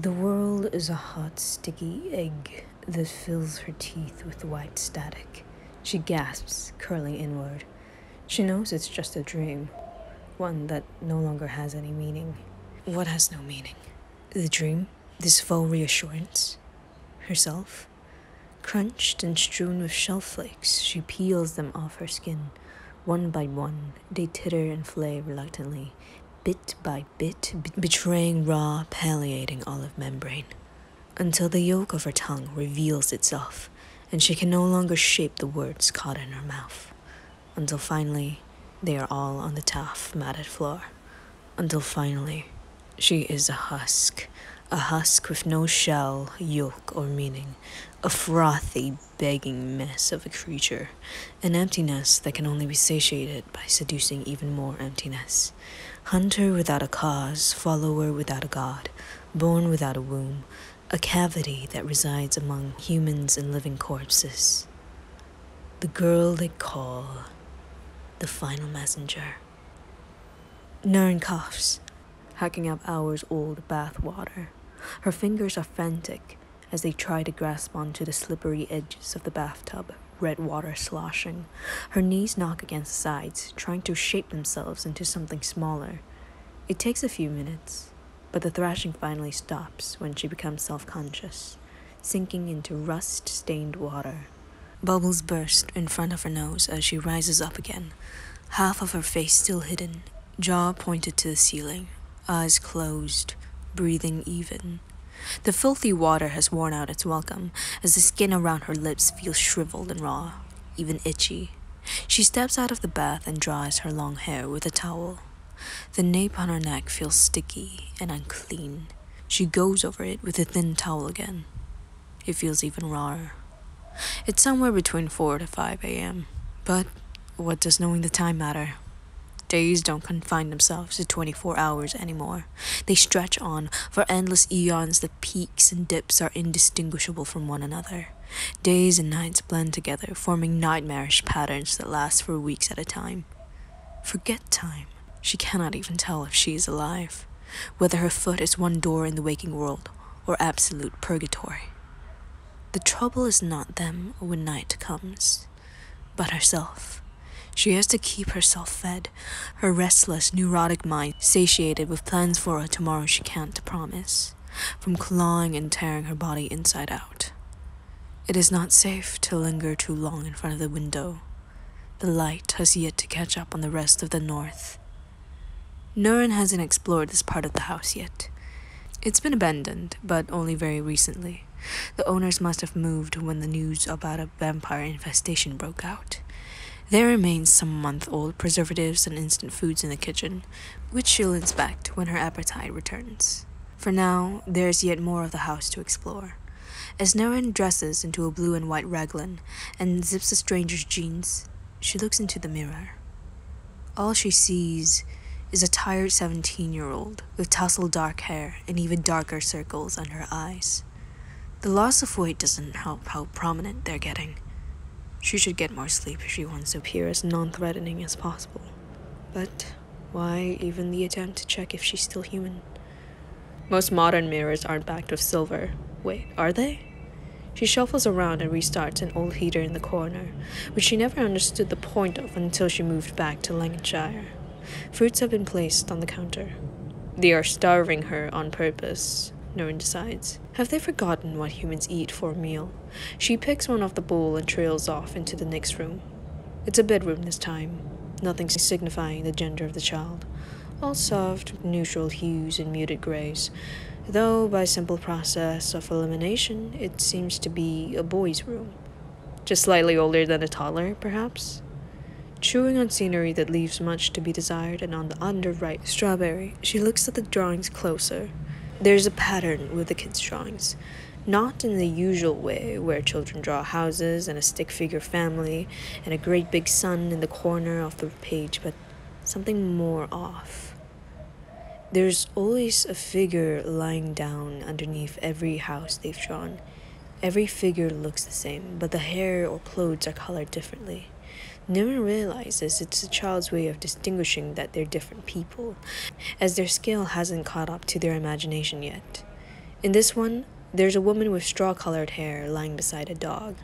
The world is a hot, sticky egg that fills her teeth with white static. She gasps, curling inward. She knows it's just a dream, one that no longer has any meaning. What has no meaning? The dream? This faux reassurance? Herself? Crunched and strewn with shell flakes, she peels them off her skin. One by one, they titter and flay reluctantly, bit by bit, betraying raw, palliating olive membrane, until the yolk of her tongue reveals itself, and she can no longer shape the words caught in her mouth. Until finally, they are all on the tough, matted floor. Until finally, she is a husk, a husk with no shell, yolk, or meaning, a frothy, begging mess of a creature, an emptiness that can only be satiated by seducing even more emptiness. Hunter without a cause, follower without a god, born without a womb, a cavity that resides among humans and living corpses. The girl they call the final messenger. Niryn coughs, hacking up hours old bath water. Her fingers are frantic as they try to grasp onto the slippery edges of the bathtub, red water sloshing. Her knees knock against sides, trying to shape themselves into something smaller. It takes a few minutes, but the thrashing finally stops when she becomes self conscious, sinking into rust stained water. Bubbles burst in front of her nose as she rises up again, half of her face still hidden, jaw pointed to the ceiling, eyes closed, breathing even. The filthy water has worn out its welcome as the skin around her lips feels shriveled and raw, even itchy. She steps out of the bath and dries her long hair with a towel. The nape on her neck feels sticky and unclean. She goes over it with a thin towel again. It feels even rawer. It's somewhere between 4 to 5 a.m. But what does knowing the time matter? Days don't confine themselves to 24 hours anymore. They stretch on for endless eons. The peaks and dips are indistinguishable from one another. Days and nights blend together, forming nightmarish patterns that last for weeks at a time. Forget time. She cannot even tell if she is alive, whether her foot is one door in the waking world or absolute purgatory. The trouble is not them when night comes, but herself. She has to keep herself fed, her restless, neurotic mind satiated with plans for a tomorrow she can't promise, from clawing and tearing her body inside out. It is not safe to linger too long in front of the window. The light has yet to catch up on the rest of the north. Niryn hasn't explored this part of the house yet. It's been abandoned, but only very recently. The owners must have moved when the news about a vampire infestation broke out. There remains some month old preservatives and instant foods in the kitchen, which she'll inspect when her appetite returns. For now, there's yet more of the house to explore. As Niryn dresses into a blue and white raglan and zips a stranger's jeans, she looks into the mirror. All she sees is a tired 17 year old with tousled dark hair and even darker circles under her eyes. The loss of weight doesn't help how prominent they're getting. She should get more sleep if she wants to appear as non threatening as possible. But why even the attempt to check if she's still human? Most modern mirrors aren't backed with silver. Wait, are they? She shuffles around and restarts an old heater in the corner, which she never understood the point of until she moved back to Lancashire. Fruits have been placed on the counter. They are starving her on purpose, Niryn decides. Have they forgotten what humans eat for a meal? She picks one off the bowl and trails off into the next room. It's a bedroom this time, nothing signifying the gender of the child. All soft, neutral hues and muted grays, though by simple process of elimination, it seems to be a boy's room. Just slightly older than a toddler, perhaps? Chewing on scenery that leaves much to be desired and on the under right strawberry, she looks at the drawings closer. There's a pattern with the kids' drawings. Not in the usual way, where children draw houses and a stick figure family and a great big sun in the corner of the page, but something more off. There's always a figure lying down underneath every house they've drawn. Every figure looks the same, but the hair or clothes are colored differently. No one realizes it's a child's way of distinguishing that they're different people, as their scale hasn't caught up to their imagination yet. In this one, there's a woman with straw colored hair lying beside a dog.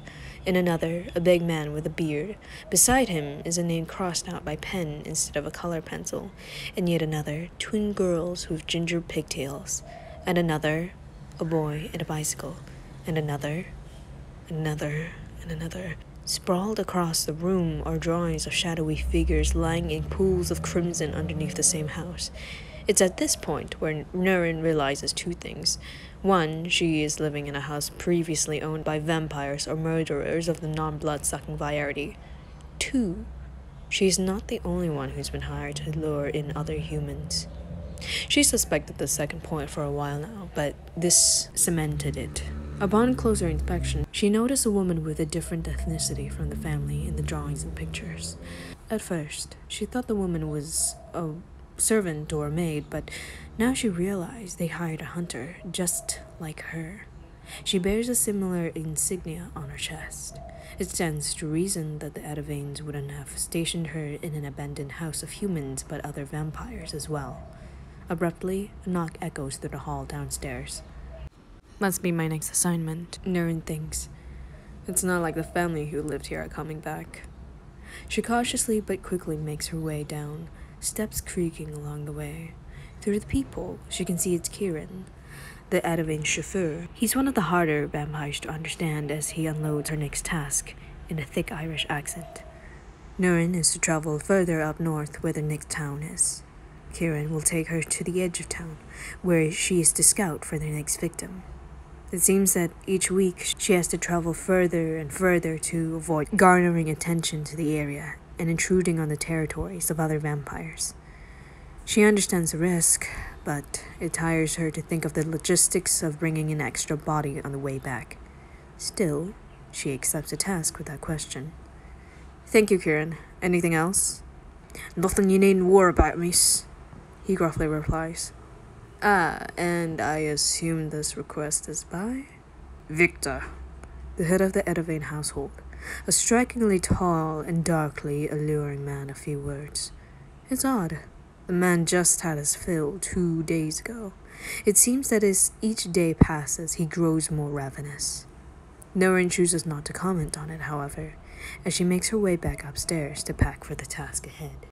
In another, a big man with a beard. Beside him is a name crossed out by pen instead of a color pencil. And yet another, twin girls with ginger pigtails. And another, a boy and a bicycle. And another, another, and another. Sprawled across the room are drawings of shadowy figures lying in pools of crimson underneath the same house. It's at this point where Niryn realizes two things. One, she is living in a house previously owned by vampires or murderers of the non blood sucking variety. Two, she is not the only one who's been hired to lure in other humans. She suspected the second point for a while now, but this cemented it. Upon closer inspection, she noticed a woman with a different ethnicity from the family in the drawings and pictures. At first, she thought the woman was a servant or maid, but now she realized they hired a hunter just like her. She bears a similar insignia on her chest. It stands to reason that the Edavanes wouldn't have stationed her in an abandoned house of humans but other vampires as well. Abruptly, a knock echoes through the hall downstairs. Must be my next assignment, Niryn thinks. It's not like the family who lived here are coming back. She cautiously but quickly makes her way down, steps creaking along the way. Through the people, she can see it's Kieran, the Edavane chauffeur. He's one of the harder vampires to understand as he unloads her next task in a thick Irish accent. Niryn is to travel further up north where the next town is. Kieran will take her to the edge of town, where she is to scout for the next victim. It seems that each week she has to travel further and further to avoid garnering attention to the area and intruding on the territories of other vampires. She understands the risk, but it tires her to think of the logistics of bringing an extra body on the way back. Still, she accepts the task without question. Thank you, Kieran. Anything else? Nothing you needn't worry about, miss, he gruffly replies. Ah, and I assume this request is by? Victor, the head of the Edavane household, a strikingly tall and darkly alluring man of few words. It's odd. The man just had his fill two days ago. It seems that as each day passes, he grows more ravenous. Niryn chooses not to comment on it, however, as she makes her way back upstairs to pack for the task ahead.